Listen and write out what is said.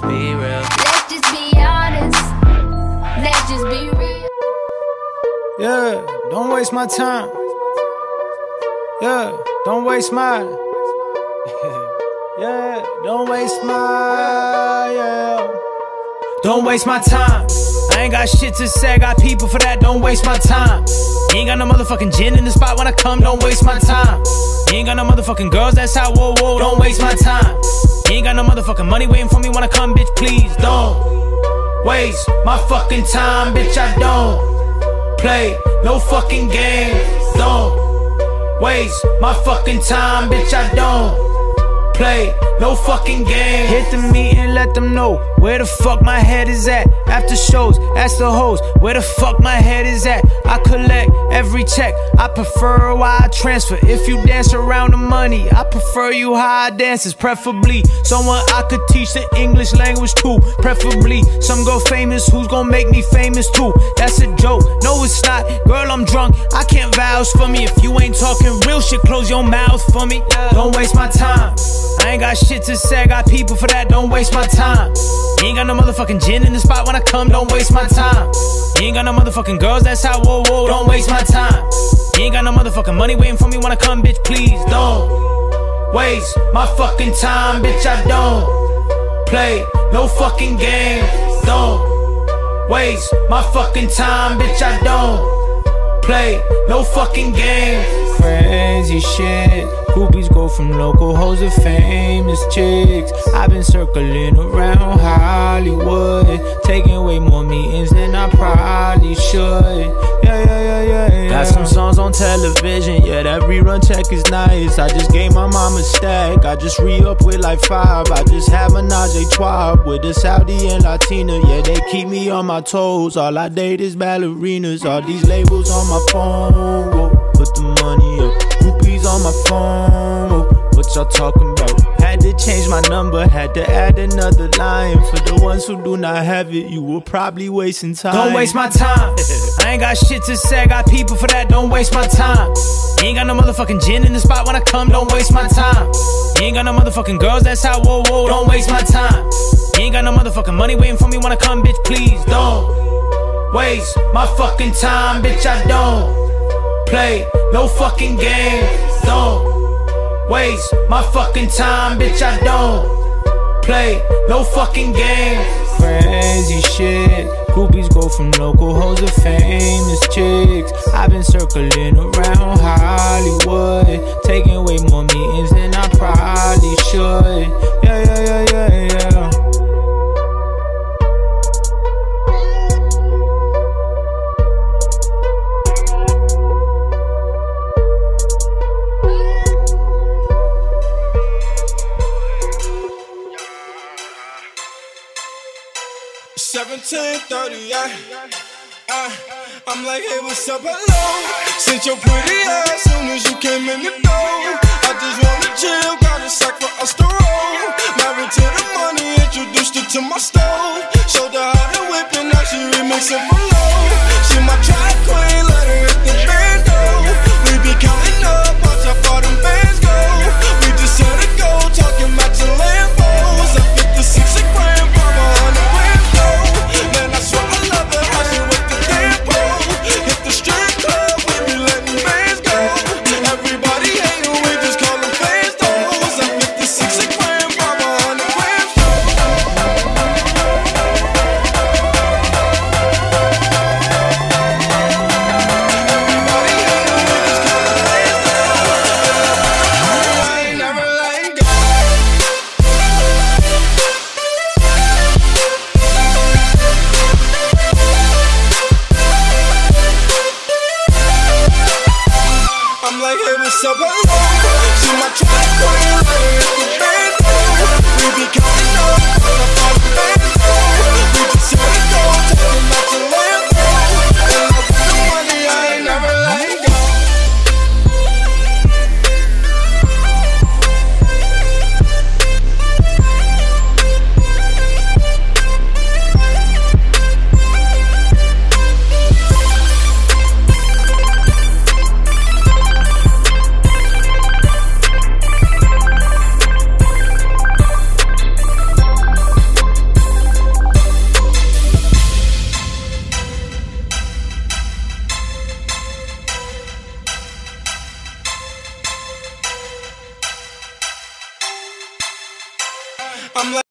Let's be real. Let's just be honest. Let's just be real. Yeah, don't waste my time. Yeah, don't waste my. yeah, don't waste my. Yeah. Don't waste my time. I ain't got shit to say, I got people for that, don't waste my time. You ain't got no motherfucking gin in the spot when I come, don't waste my time. You ain't got no motherfucking girls, that's how, whoa, whoa, don't waste my time. You ain't got no motherfucking money waiting for me when I come, bitch, please don't waste my fucking time, bitch, I don't play no fucking games, don't waste my fucking time, bitch, I don't play no fucking game. Hit the meet and let them know where the fuck my head is at. After shows, ask the host where the fuck my head is at. I collect every check, I prefer why I transfer. If you dance around the money, I prefer you high dances, preferably someone I could teach the English language to. Preferably some girl famous who's gonna make me famous too. That's a joke, no it's not. Girl, I'm drunk, I can't vouch for me. If you ain't talking real shit, close your mouth for me. Don't waste my time. I ain't got shit to say, I got people for that, don't waste my time. You ain't got no motherfucking gin in the spot when I come, don't waste my time. You ain't got no motherfucking girls, that's how, whoa, whoa, don't waste my time. You ain't got no motherfucking money waiting for me when I come, bitch, please don't waste my fucking time, bitch, I don't play no fucking games, don't waste my fucking time, bitch, I don't play no fucking games. Crazy shit. Groupies go from local hoes to famous chicks. I've been circling around Hollywood, taking way more meetings than I probably should. Yeah, yeah, yeah, yeah, yeah. Got some songs on television, yeah, that rerun check is nice. I just gave my mom a stack, I just re up with like five. I just Menage a trois with a Saudi and Latina, yeah, they keep me on my toes. All I date is ballerinas, all these labels on my phone. Whoa, y'all talking about? Had to change my number, had to add another line. For the ones who do not have it, you were probably wasting time. Don't waste my time. I ain't got shit to say, I got people for that, don't waste my time. You ain't got no motherfucking gin in the spot when I come, don't waste my time. You ain't got no motherfucking girls, that's how, whoa, whoa, don't waste my time. You ain't got no motherfucking money waiting for me when I come, bitch, please don't waste my fucking time, bitch, I don't play no fucking games, don't waste my fucking time, bitch, I don't play no fucking games. Crazy shit. Groupies go from local hoes to famous chicks. I've been circling around 1730. I, I. Uh, I'm like, hey, what's up? Hello. Since you're pretty ass, soon as you came in the door, I just wanna chill, I'm like